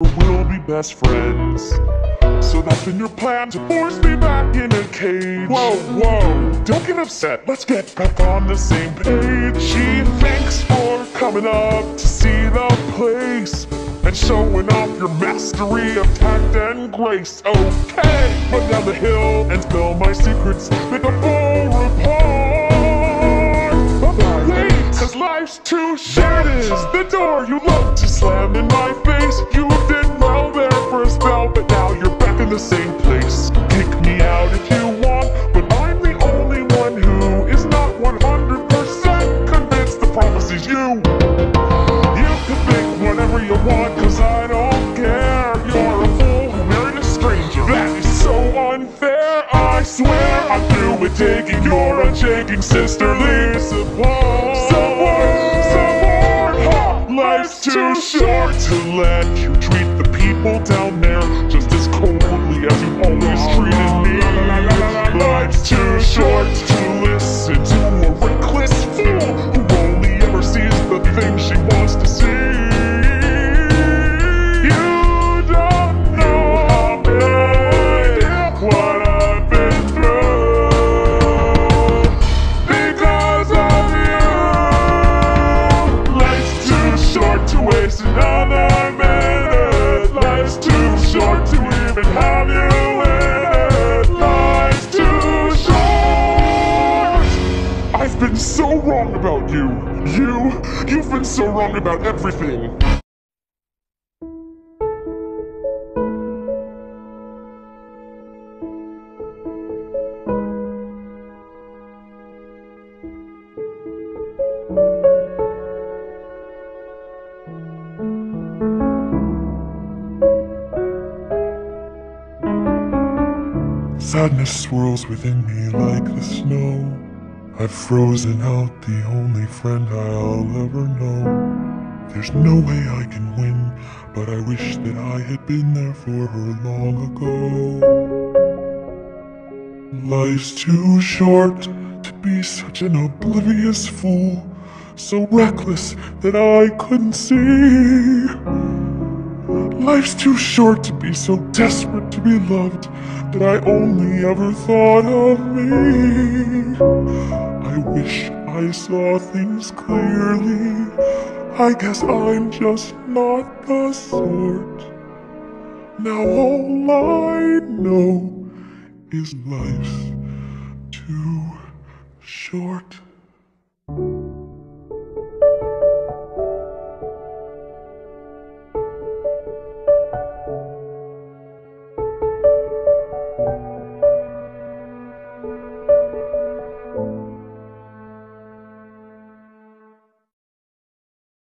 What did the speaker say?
We'll be best friends. So that's been your plan to force me back in a cage. Whoa, whoa, don't get upset. Let's get back on the same page. She thanks for coming up to see the place and showing off your mastery of tact and grace. Okay, run down the hill and spill my secrets. Make a full report. Bye-bye. Wait, cause life's too short. Is, the door you love to slam in my face. You you want, cause I don't care. You're a fool who married a stranger. That is so unfair. I swear I'm through with taking your unshaking sisterly support. Support, support. Ha! Life's too short to let you treat the people down I've been so wrong about you. You, you've been so wrong about everything. Sadness swirls within me like the snow. I've frozen out the only friend I'll ever know. There's no way I can win, but I wish that I had been there for her long ago. Life's too short to be such an oblivious fool, so reckless that I couldn't see. Life's too short to be so desperate to be loved that I only ever thought of me. I wish I saw things clearly. I guess I'm just not the sort. Now all I know is life's too short.